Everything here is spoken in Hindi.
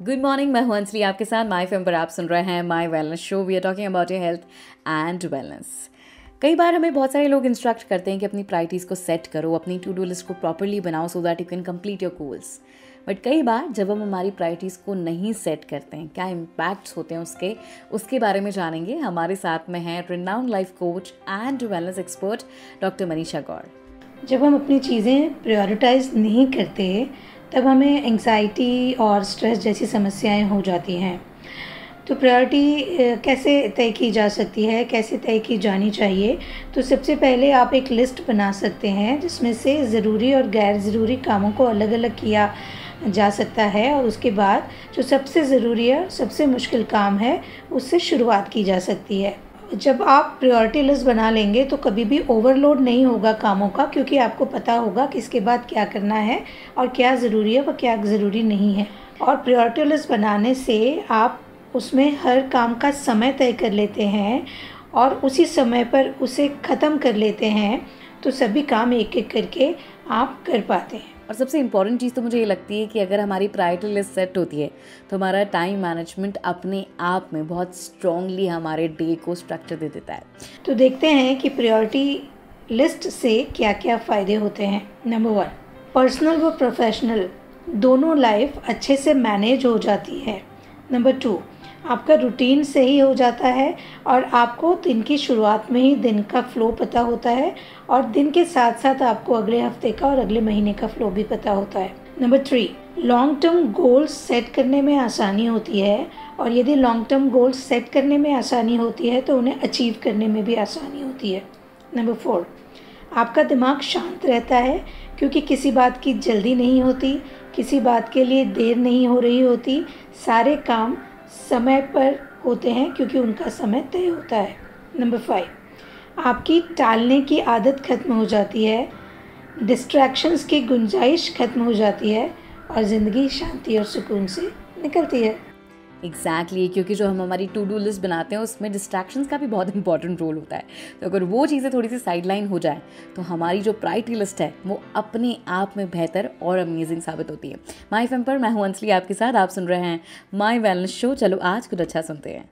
गुड मॉर्निंग मैं हूँ अंजलि, आपके साथ माई फ़िल्म पर आप सुन रहे हैं my wellness show we are talking about your health and wellness कई बार हमें बहुत सारे लोग इंस्ट्रक्ट करते हैं कि अपनी प्रायरिटीज़ को सेट करो, अपनी टू डू लिस्ट को प्रॉपरली बनाओ so that you can complete your goals but कई बार जब हम हमारी प्रायरिटीज़ को नहीं सेट करते हैं, क्या इम्पैक्ट्स होते हैं उसके उसके बारे में जानेंगे हमारे साथ में है renowned life coach and wellness expert doctor Manisha Gaur जब हम अपनी चीज़ें प्रायोरिटाइज नहीं करते तब हमें एंग्जाइटी और स्ट्रेस जैसी समस्याएँ हो जाती हैं। तो प्रायोरिटी कैसे तय की जा सकती है, कैसे तय की जानी चाहिए? तो सबसे पहले आप एक लिस्ट बना सकते हैं, जिसमें से ज़रूरी और गैर ज़रूरी कामों को अलग अलग किया जा सकता है और उसके बाद जो सबसे ज़रूरी है सबसे मुश्किल काम है, उससे शुरुआत की जा सकती है। जब आप प्रायोरिटी लिस्ट बना लेंगे तो कभी भी ओवरलोड नहीं होगा कामों का, क्योंकि आपको पता होगा कि इसके बाद क्या करना है और क्या ज़रूरी है व क्या ज़रूरी नहीं है। और प्रायोरिटी लिस्ट बनाने से आप उसमें हर काम का समय तय कर लेते हैं और उसी समय पर उसे ख़त्म कर लेते हैं तो सभी काम एक एक करके आप कर पाते हैं। और सबसे इंपॉर्टेंट चीज़ तो मुझे ये लगती है कि अगर हमारी प्रायोरिटी लिस्ट सेट होती है तो हमारा टाइम मैनेजमेंट अपने आप में बहुत स्ट्रांगली हमारे डे को स्ट्रक्चर दे देता है। तो देखते हैं कि प्रायोरिटी लिस्ट से क्या क्या फ़ायदे होते हैं। नंबर वन पर्सनल व प्रोफेशनल दोनों लाइफ अच्छे से मैनेज हो जाती है। नंबर टू आपका रूटीन सही हो जाता है और आपको दिन की शुरुआत में ही दिन का फ़्लो पता होता है और दिन के साथ साथ आपको अगले हफ़्ते का और अगले महीने का फ़्लो भी पता होता है। Number three long term goals set करने में आसानी होती है और यदि लॉन्ग टर्म गोल्स सेट करने में आसानी होती है तो उन्हें अचीव करने में भी आसानी होती है। नंबर फोर आपका दिमाग शांत रहता है क्योंकि किसी बात की जल्दी नहीं होती, किसी बात के लिए देर नहीं हो रही होती, सारे काम समय पर होते हैं क्योंकि उनका समय तय होता है। नंबर फाइव आपकी टालने की आदत ख़त्म हो जाती है। डिस्ट्रैक्शंस की गुंजाइश ख़त्म हो जाती है और ज़िंदगी शांति और सुकून से निकलती है। एग्जैक्टली exactly, क्योंकि जो हम हमारी टू डू लिस्ट बनाते हैं उसमें डिस्ट्रैक्शन का भी बहुत इंपॉर्टेंट रोल होता है। तो अगर वो चीज़ें थोड़ी सी साइडलाइन हो जाए तो हमारी जो प्राइटी लिस्ट है वो अपने आप में बेहतर और अमेजिंग साबित होती है। माई फेम पर मैं हूँ अंसली आपके साथ आप सुन रहे हैं माई वेलनेस शो चलो आज कुछ अच्छा सुनते हैं।